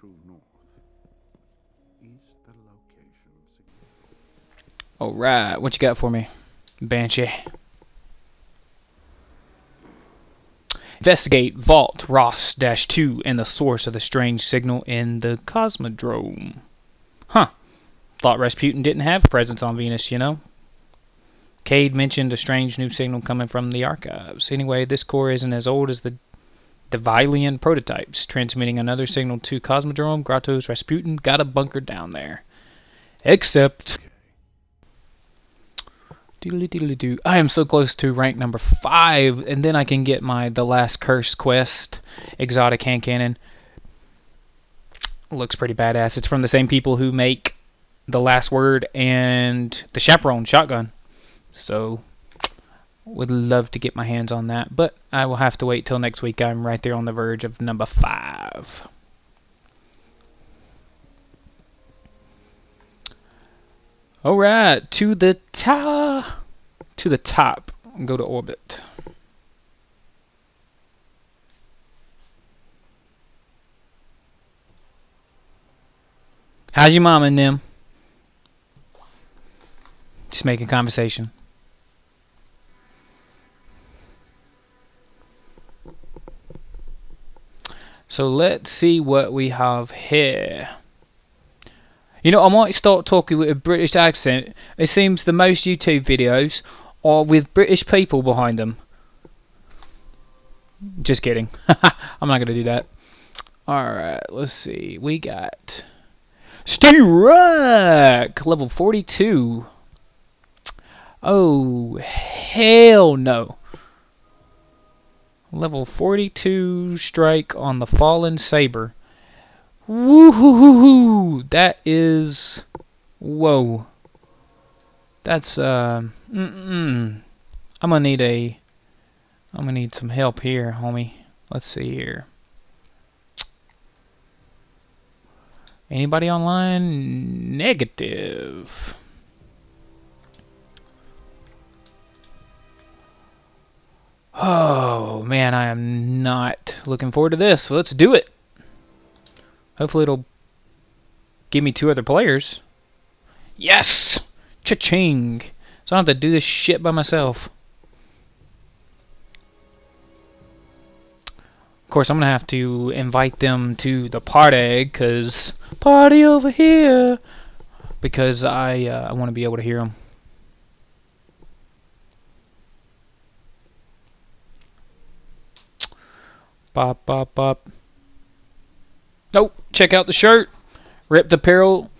true north. Is the location? All right, what you got for me, Banshee? Investigate Vault Ross Dash 2 and the source of the strange signal in the Cosmodrome. Huh. Thought Rasputin didn't have presence on Venus, you know? Cayde mentioned a strange new signal coming from the archives. Anyway, this core isn't as old as the Devilian prototypes, transmitting another signal to Cosmodrome. Grottos Rasputin got a bunker down there. Except Doodly doodly doo. I am so close to rank number five, and then I can get my The Last Curse quest, Exotic Hand Cannon. Looks pretty badass. It's from the same people who make The Last Word and the Chaperone shotgun. So, would love to get my hands on that, but I will have to wait till next week. I'm right there on the verge of number five. All right, to the top, to the top. Go to orbit. How's your mom and them? Just making conversation. So let's see what we have here. You know, I might start talking with a British accent. It seems the most YouTube videos are with British people behind them. Just kidding. I'm not going to do that. Alright, let's see. We got Stay-Rack, level 42. Oh, hell no. Level 42 strike on the Fallen Saber. Woohoo! That is, whoa. That's uh, mm mm. I'm gonna need a, I'm gonna need some help here, homie. Let's see here. Anybody online? Negative. Oh man, I am not looking forward to this. Let's do it. Hopefully it'll give me two other players. Yes! Cha-ching! So I don't have to do this shit by myself. Of course, I'm going to have to invite them to the party, because... Party over here! Because I, uh, I want to be able to hear them. Bop, bop, bop. Nope. Check out the shirt. Ripped apparel.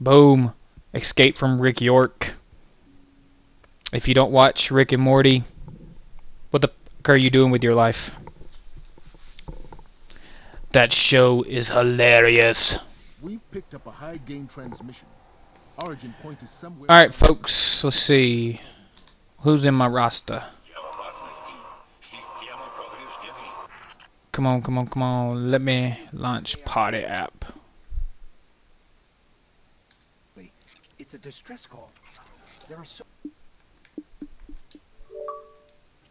Boom. Escape from Rick York. If you don't watch Rick and Morty, what the fuck are you doing with your life? That show is hilarious. We've picked up a high gain transmission. Origin point is somewhere. Alright, folks. Let's see. Who's in my roster? Come on, come on, come on. Let me launch party app. It's a distress call. There are so.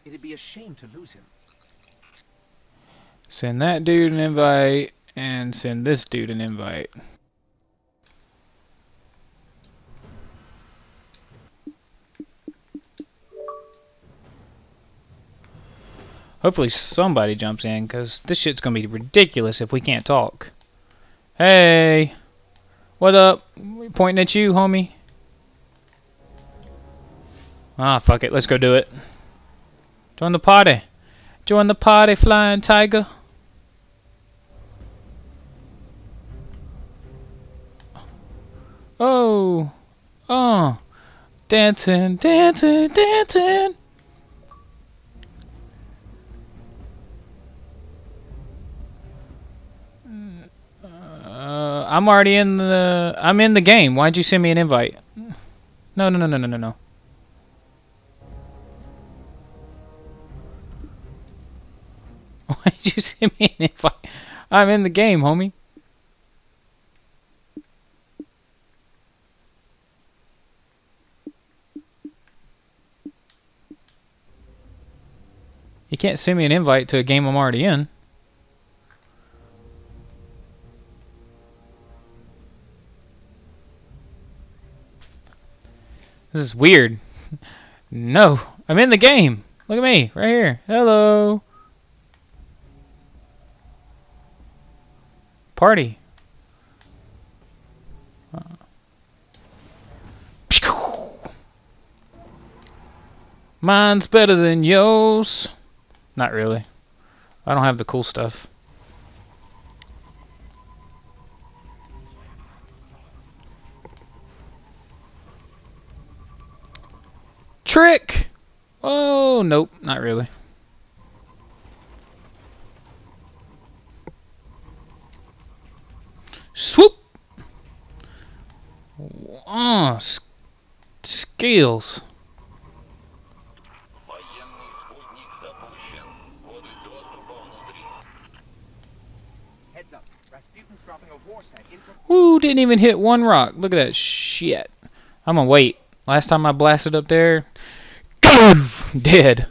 It'd be a shame to lose him. Send that dude an invite and send this dude an invite. Hopefully somebody jumps in, because this shit's going to be ridiculous if we can't talk. Hey! What up? Pointing at you, homie. Ah, fuck it. Let's go do it. Join the party. Join the party, flying tiger. Oh. Oh. Dancing, dancing, dancing. Uh, I'm already in the. I'm in the game. Why'd you send me an invite? No, no, no, no, no, no, no. Why'd you send me an invite? I'm in the game, homie. You can't send me an invite to a game I'm already in. This is weird. No, I'm in the game. Look at me, right here. Hello. Party. Mine's better than yours. Not really. I don't have the cool stuff. trick! Oh, nope, not really. Swoop! Oh, skills. Who didn't even hit one rock. Look at that shit. I'm gonna wait. Last time I blasted up there, dead.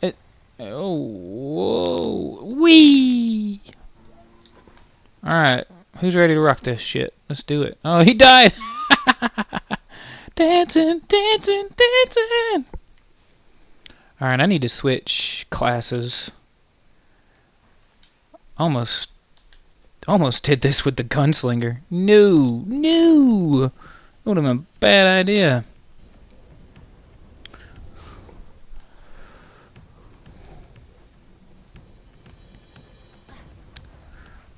It, oh, whoa, wee. All right, who's ready to rock this shit? Let's do it. Oh, he died. dancing, dancing, dancing. All right, I need to switch classes. Almost almost did this with the gunslinger. No, no. That would have been a bad idea.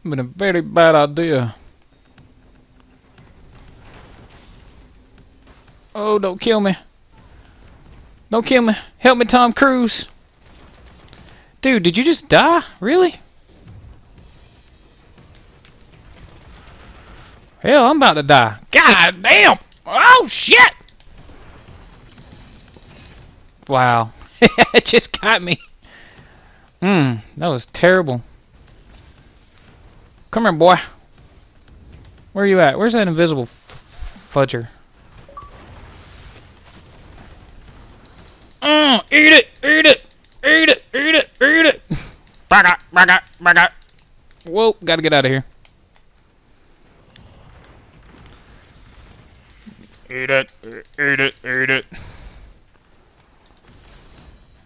Been a very bad idea. Oh, don't kill me. Don't kill me. Help me, Tom Cruise. Dude, did you just die? Really? Hell, I'm about to die. God damn! Oh, shit! Wow. it just got me. Mmm, that was terrible. Come here, boy. Where are you at? Where's that invisible fudger? Oh, eat it! Eat it! Eat it! Eat it! Eat it! Up! Back up! Whoa, gotta get out of here. Eat it, eat it, eat it.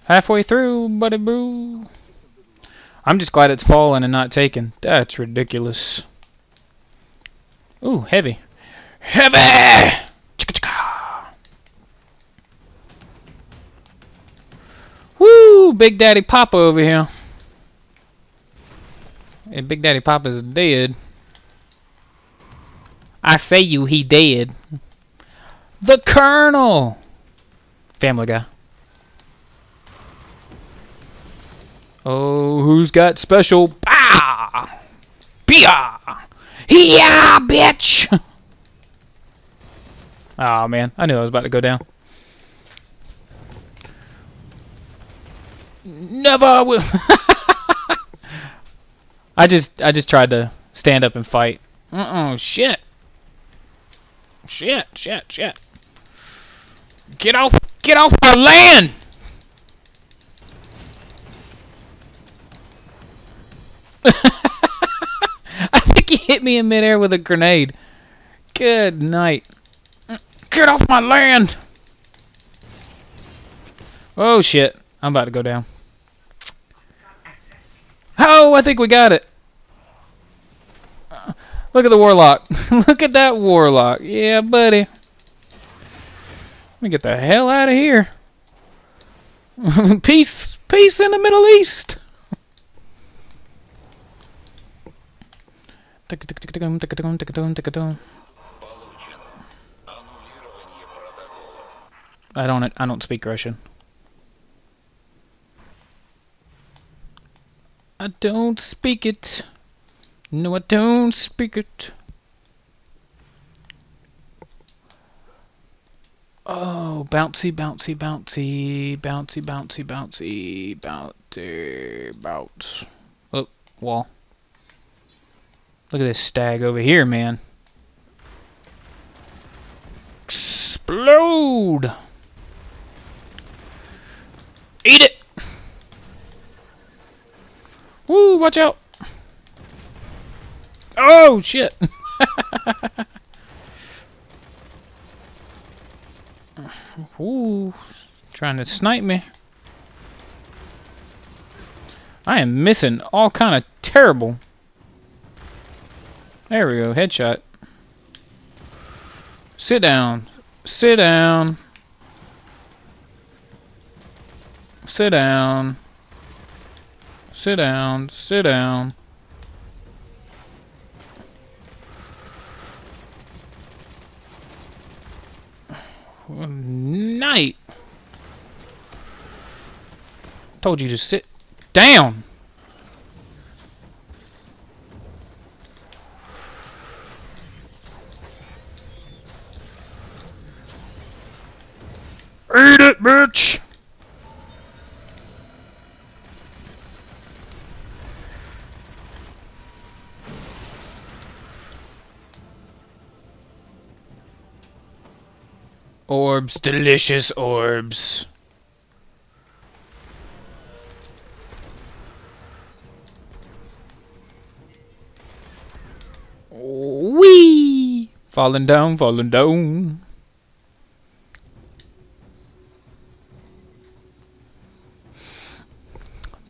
Halfway through, buddy boo. I'm just glad it's fallen and not taken. That's ridiculous. Ooh, heavy. Heavy! Chicka. Woo! Big Daddy Papa over here. And Big Daddy Papa's dead. I say you, he dead. The Colonel! Family Guy. Oh, who's got special? Bah! Pia! Yeah, bitch! oh man, I knew I was about to go down. Never will. I just, I just tried to stand up and fight. Uh oh, shit. Shit, shit, shit. Get off! Get off my land! I think he hit me in midair with a grenade. Good night. Get off my land! Oh shit. I'm about to go down. Oh, I think we got it. Uh, look at the warlock. look at that warlock. Yeah, buddy. Let me get the hell out of here. peace, peace in the Middle East. I don't I don't speak Russian. I don't speak it. No, I don't speak it. Oh, bouncy, bouncy, bouncy, bouncy, bouncy, bouncy, bouncy, bounce. Oh, wall. Look at this stag over here, man. Explode! Eat it! Woo, watch out! Oh, shit! Ooh, trying to snipe me. I am missing all kind of terrible. There we go, headshot. Sit down. Sit down. Sit down. Sit down. Sit down. Night. Told you to sit down. Eat it, bitch! Orbs, delicious orbs. Wee! Falling down, falling down.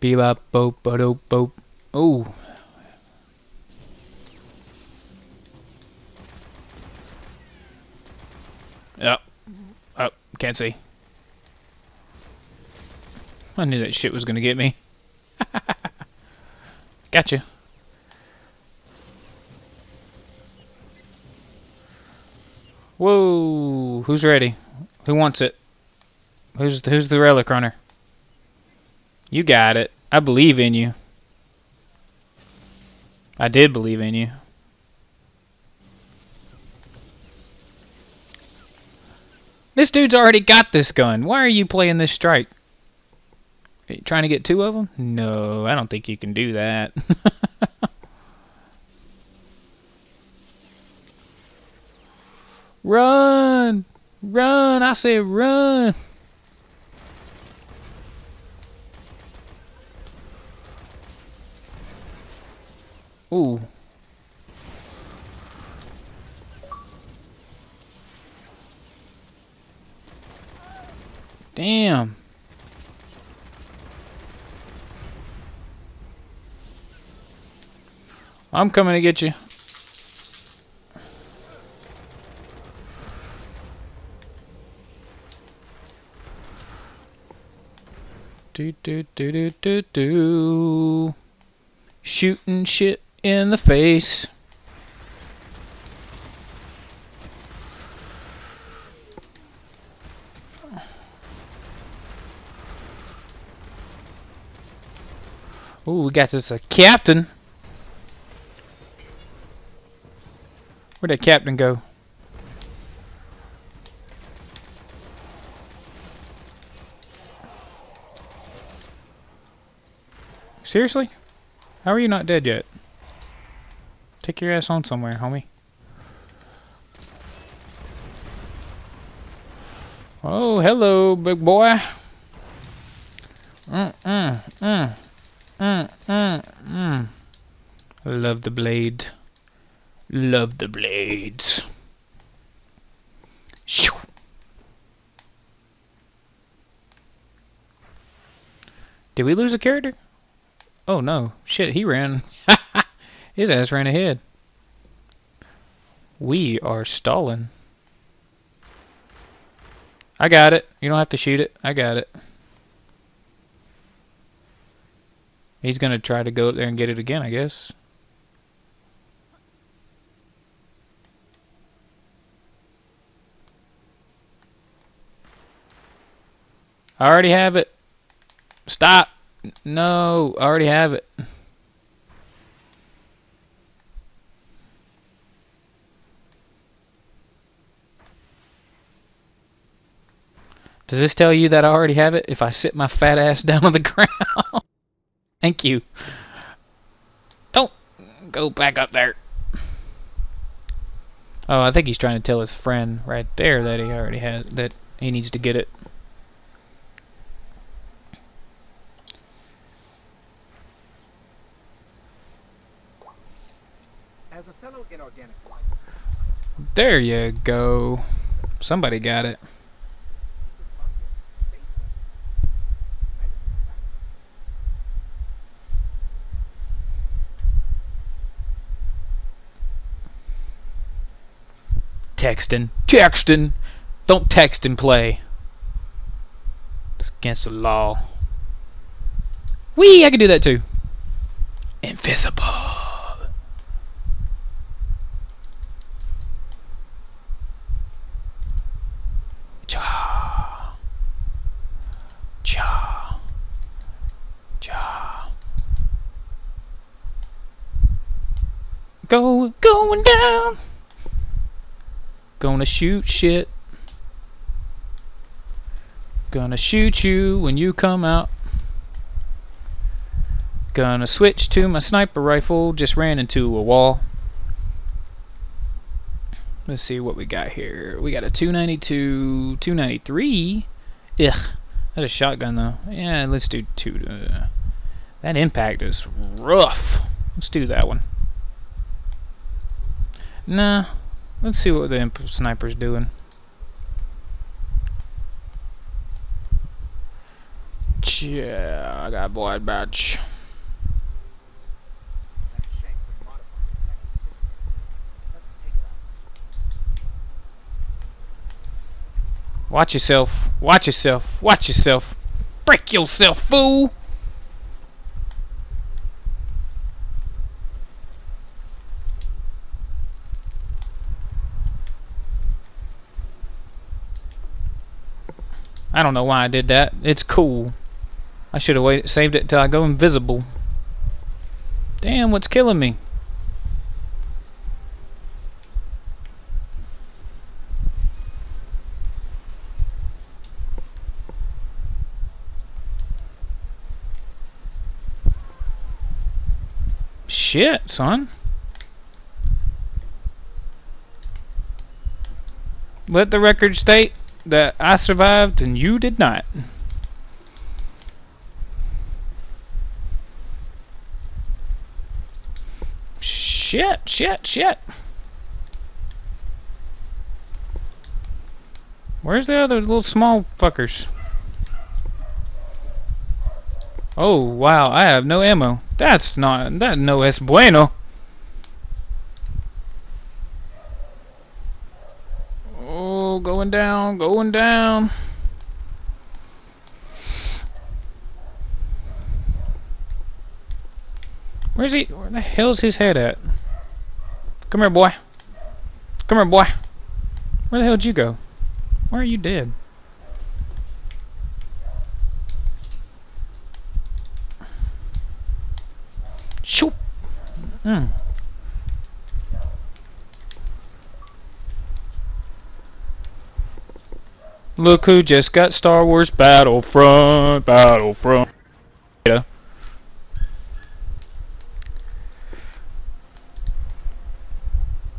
Bebop, boop, boop, boop. Oh. Yep. Oh, can't see. I knew that shit was gonna get me. gotcha. Whoa! Who's ready? Who wants it? Who's who's the relic runner? You got it. I believe in you. I did believe in you. This dude's already got this gun. Why are you playing this strike? Trying to get two of them? No, I don't think you can do that. run! Run! I said run! Ooh. Damn. I'm coming to get you. Do do do do do do. Shooting shit in the face. Ooh, we got this a captain. Where'd that captain go? Seriously? How are you not dead yet? Take your ass home somewhere, homie. Oh, hello, big boy. Mm, mm, mm. Mm, mm. Mm. Love the blade. Love the blades. Shoo. Did we lose a character? Oh no. Shit, he ran. His ass ran ahead. We are stalling. I got it. You don't have to shoot it. I got it. He's going to try to go up there and get it again, I guess. I already have it. Stop. No, I already have it. Does this tell you that I already have it if I sit my fat ass down on the ground? Thank you. Don't go back up there. Oh, I think he's trying to tell his friend right there that he already has that he needs to get it. As a fellow inorganic There you go. Somebody got it. Texting. Texting! Don't text and play. It's against the law. Wee! I can do that too. Invisible. Cha. Cha. Cha. Go, going down. Gonna shoot shit. Gonna shoot you when you come out. Gonna switch to my sniper rifle. Just ran into a wall. Let's see what we got here. We got a 292, 293. Ugh, that's a shotgun though. Yeah, let's do two. Uh, that impact is rough. Let's do that one. Nah, let's see what the imp sniper's doing. Yeah, I got blood badge. That shank's been modified to attack the system. Let's take it out. Watch yourself. Watch yourself. Watch yourself. Break yourself, fool. I don't know why I did that. It's cool. I should have saved it till I go invisible. Damn, what's killing me? Shit, son. Let the record state that I survived and you did not. Shit, shit, shit. Where's the other little small fuckers? Oh, wow, I have no ammo. That's not, that no es bueno. Going down, going down. Where's he, where the hell's his head at? Come here, boy. Come here, boy. Where the hell did you go? Why are you dead? Shoot! Hmm. Look who just got Star Wars Battlefront, Battlefront. Yeah.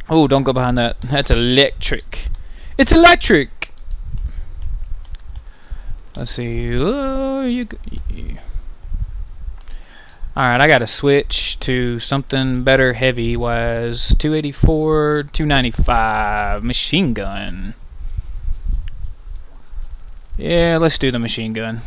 Oh, don't go behind that. That's electric. It's electric! Let's see. Oh, you. Alright, I gotta switch to something better heavy wise. 284, 295. Machine gun. Yeah, let's do the machine gun.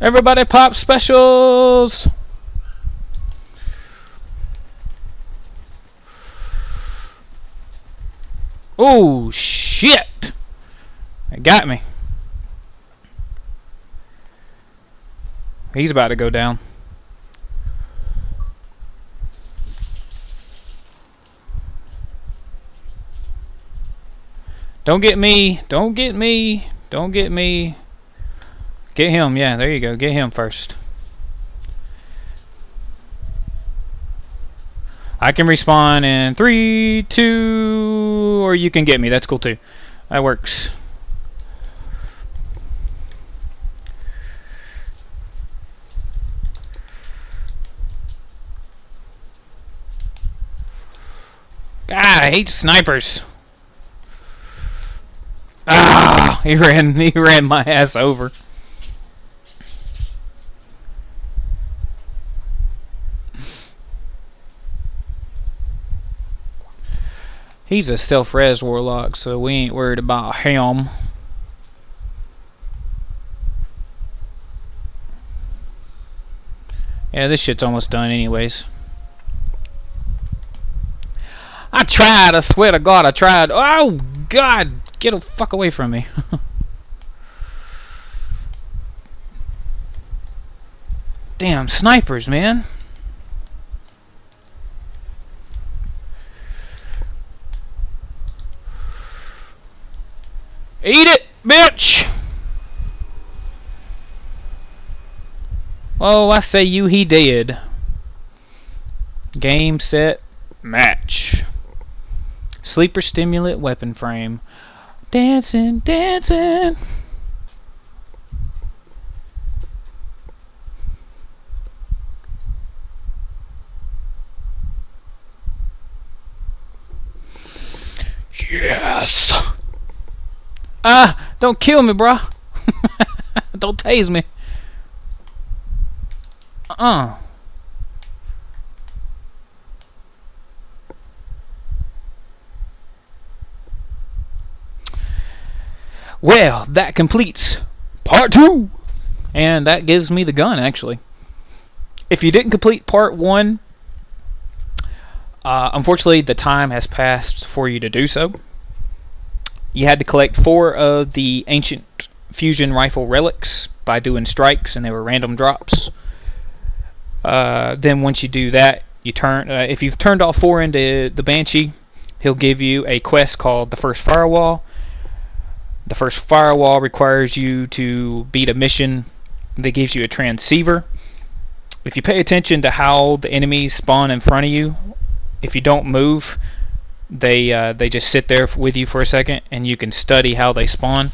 Everybody pop specials! Oh, shit! It got me. He's about to go down. Don't get me. Don't get me. Don't get me. Get him. Yeah, there you go. Get him first. I can respawn in three, two, or you can get me. That's cool too. That works. Hate snipers. Ah! He ran, he ran my ass over. He's a self-res warlock, so we ain't worried about him. Yeah, this shit's almost done anyways. I tried, I swear to God, I tried. Oh, God! Get the fuck away from me. Damn, snipers, man. Eat it, bitch! Oh, I say you, he did. Game, set, match. Sleeper stimulant weapon frame. Dancing, dancing. Yes. Ah, don't kill me, bro. don't tase me. Uh-uh. Well, that completes part two. And that gives me the gun, actually. If you didn't complete part one, uh, unfortunately, the time has passed for you to do so. You had to collect four of the ancient fusion rifle relics by doing strikes, and they were random drops. Uh, then once you do that, you turn. Uh, if you've turned all four into the Banshee, he'll give you a quest called the First Firewall. The First Firewall requires you to beat a mission that gives you a transceiver. If you pay attention to how the enemies spawn in front of you, if you don't move, they uh, they just sit there with you for a second, and you can study how they spawn.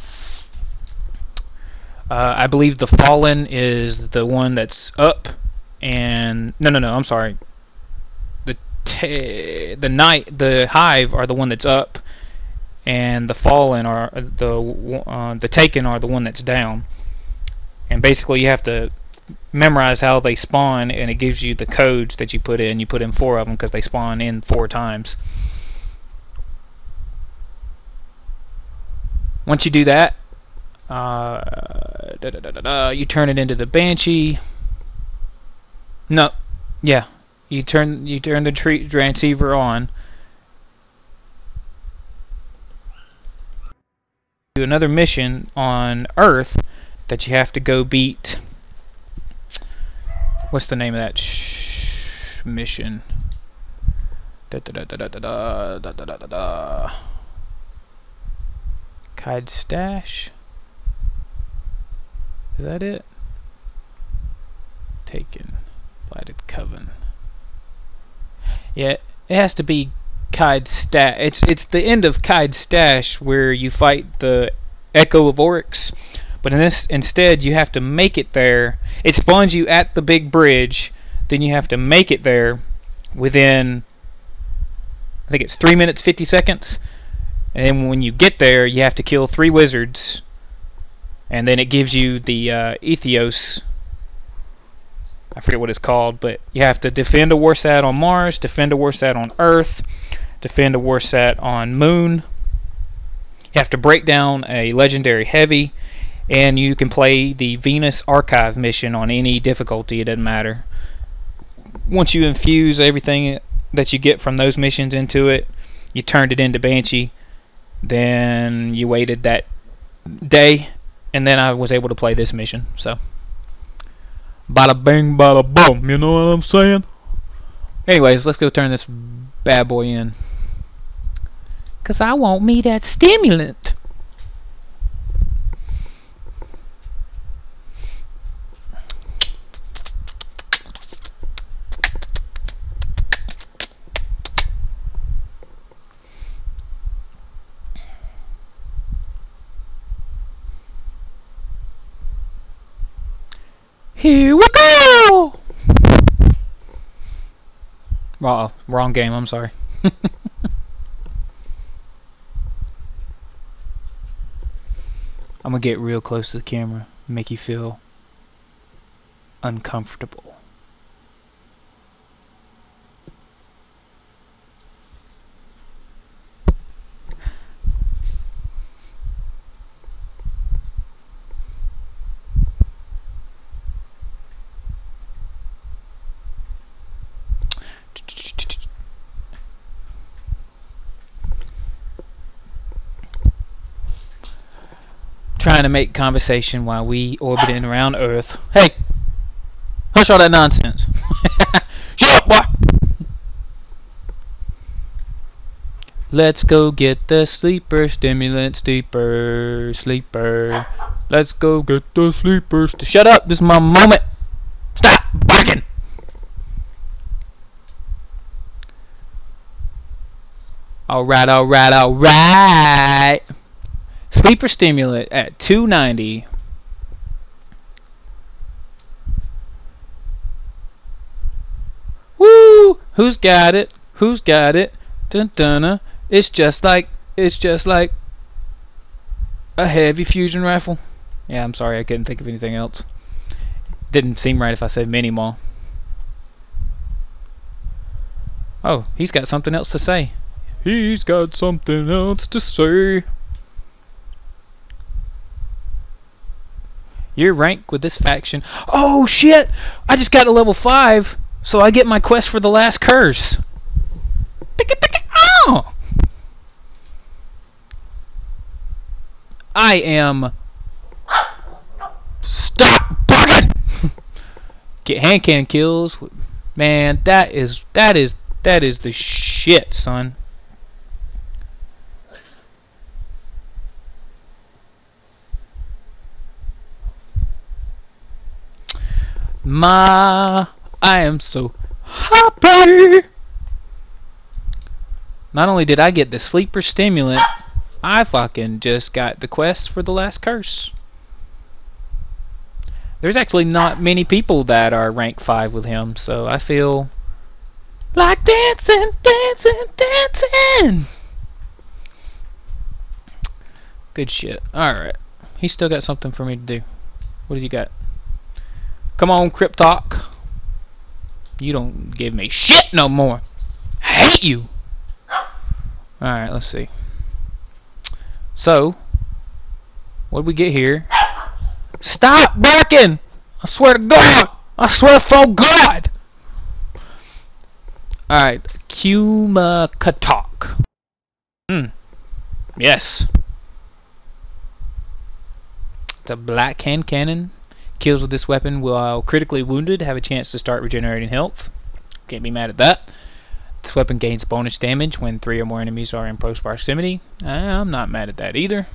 Uh, I believe the Fallen is the one that's up, and no, no, no. I'm sorry. The the night the Hive are the one that's up, and the Fallen are the uh, the Taken are the one that's down. And basically, you have to memorize how they spawn, and it gives you the codes that you put in. You put in four of them because they spawn in four times. Once you do that, uh, da, da, da, you turn it into the Banshee. No, yeah, you turn you turn the tree transceiver on. Do another mission on Earth that you have to go beat. What's the name of that mission? Da da da da da da da da da da da. Kide Stash. Is that it? Taken. Blighted Coven. Yeah, it has to be Kide Stash. It's it's the end of Kide Stash where you fight the Echo of Oryx. But in this instead you have to make it there. It spawns you at the big bridge, then you have to make it there within I think it's 3 minutes 50 seconds. And then when you get there, you have to kill three wizards. And then it gives you the uh, Ethos. I forget what it's called, but you have to defend a Warsat on Mars, defend a Warsat on Earth, defend a Warsat on Moon. You have to break down a legendary heavy, and you can play the Venus Archive mission on any difficulty, it doesn't matter. Once you infuse everything that you get from those missions into it, you turned it into Banshee, then you waited that day, and then I was able to play this mission. So, bada bing, bada boom. You know what I'm saying? Anyways, let's go turn this bad boy in. Cause I want me that stimulant. Here we go! Uh wrong game, I'm sorry. I'm gonna get real close to the camera, make you feel uncomfortable. Trying to make conversation while we orbiting around Earth. Hey, hush all that nonsense. Shut up, boy. Let's go get the sleeper stimulant, sleeper, sleeper. Let's go get the sleeper. St- Shut up! This is my moment. Stop barking. All right, all right, all right. Sleeper stimulant at 290. Woo! Who's got it? Who's got it? Dun dun. Uh, it's just like it's just like a heavy fusion rifle. Yeah, I'm sorry, I couldn't think of anything else. Didn't seem right if I said mini mall. Oh, he's got something else to say. He's got something else to say. Your rank with this faction. Oh shit! I just got to level 5, so I get my quest for the last curse. Pick it, pick it. Oh! I am. Stop barking! Get hand can kills. Man, that is that is that is the shit, son. Ma, I am so happy. Not only did I get the sleeper stimulant, I fucking just got the quest for the last curse. There's actually not many people that are rank 5 with him, so I feel like dancing, dancing, dancing. Good shit. Alright. He's still got something for me to do. What do you got? Come on, Cryptarch. You don't give me shit no more. I hate you. Alright, let's see. So, what did we get here? Stop barking! I swear to God! I swear for God! Alright, Kumakatok. Hmm. Yes. It's a black hand cannon. Kills with this weapon while critically wounded have a chance to start regenerating health. Can't be mad at that. This weapon gains bonus damage when three or more enemies are in close proximity. I'm not mad at that either.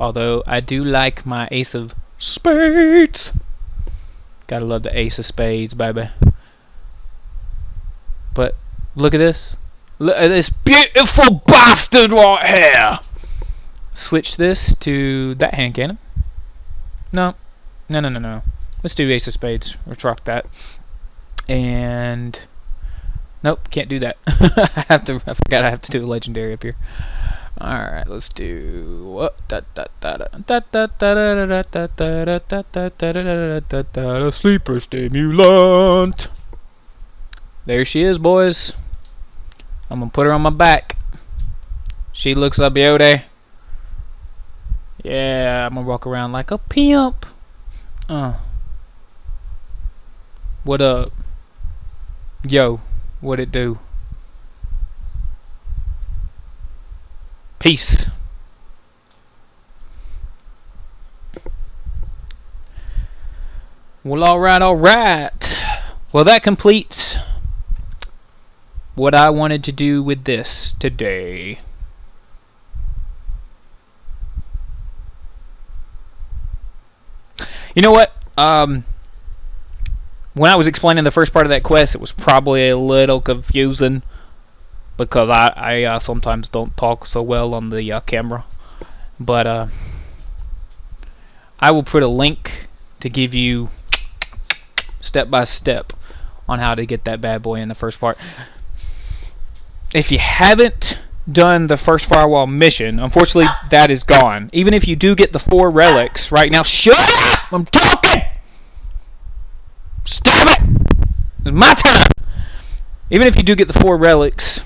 Although I do like my Ace of Spades. Gotta love the Ace of Spades, baby. But look at this. Look at this beautiful bastard right here. Switch this to that hand cannon. No, no, no, no, no. Let's do ace of spades. Retract that. And... Nope, can't do that. I have to. I forgot I have to do a legendary up here. All right, let's do. Sleeper stimulant. There she is, boys. I'm gonna put her on my back. She looks a beauty. Yeah, I'm gonna walk around like a pimp. Uh. What up? Yo, what it do? Peace. Well, alright, alright. Well, that completes what I wanted to do with this today. You know what? Um, when I was explaining the first part of that quest, it was probably a little confusing because I, I uh, sometimes don't talk so well on the uh, camera. But uh, I will put a link to give you step by step on how to get that bad boy in the first part. If you haven't done the first firewall mission, unfortunately that is gone. Even if you do get the four relics right now, shut up! I'm talking! Stop it! It's my time! Even if you do get the four relics,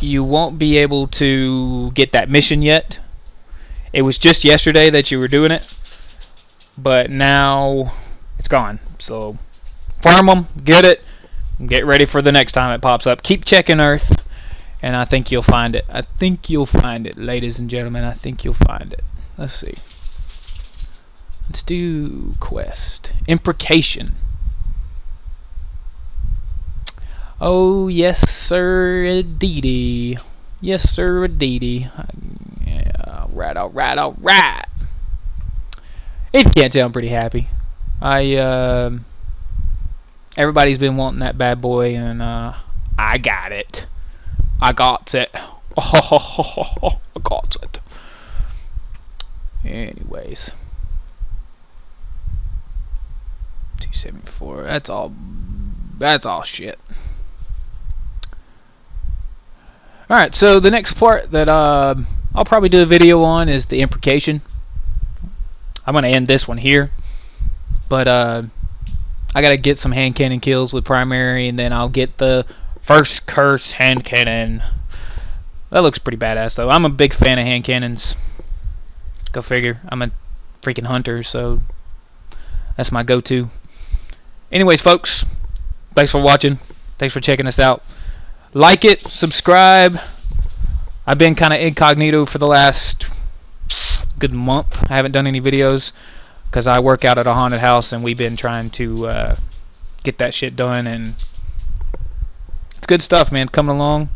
you won't be able to get that mission yet. It was just yesterday that you were doing it, but now it's gone. So farm them, get it, get ready for the next time it pops up. Keep checking Earth, and I think you'll find it. I think you'll find it, ladies and gentlemen. I think you'll find it. let's see. Let's do quest. Imprecation. Oh, yes, sir, indeedy. Yes, sir, indeedy. Yeah, alright, alright, alright. If you can't tell, I'm pretty happy. I, uh, everybody's been wanting that bad boy, and, uh, I got it. I got it. I got it. Anyways. 274. That's all. That's all shit. Alright, so the next part that uh, I'll probably do a video on is the imprecation. I'm going to end this one here. But uh, I got to get some hand cannon kills with primary, and then I'll get the first curse hand cannon. That looks pretty badass, though. I'm a big fan of hand cannons. Go figure. I'm a freaking hunter, so that's my go-to. Anyways, folks, thanks for watching. Thanks for checking us out. Like it, subscribe. I've been kind of incognito for the last good month. I haven't done any videos because I work out at a haunted house, and we've been trying to uh, get that shit done. And it's good stuff, man. Coming along.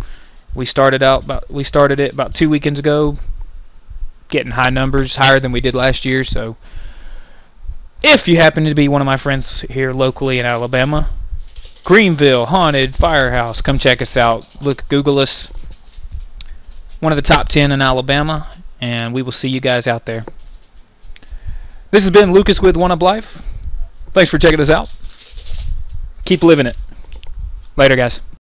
We started out about we started it about two weekends ago, getting high numbers, higher than we did last year. So if you happen to be one of my friends here locally in Alabama, Greenville Haunted Firehouse, come check us out. Look, Google us. One of the top 10 in Alabama, and we will see you guys out there. This has been Lucas with One Up Life. Thanks for checking us out. Keep living it. Later, guys.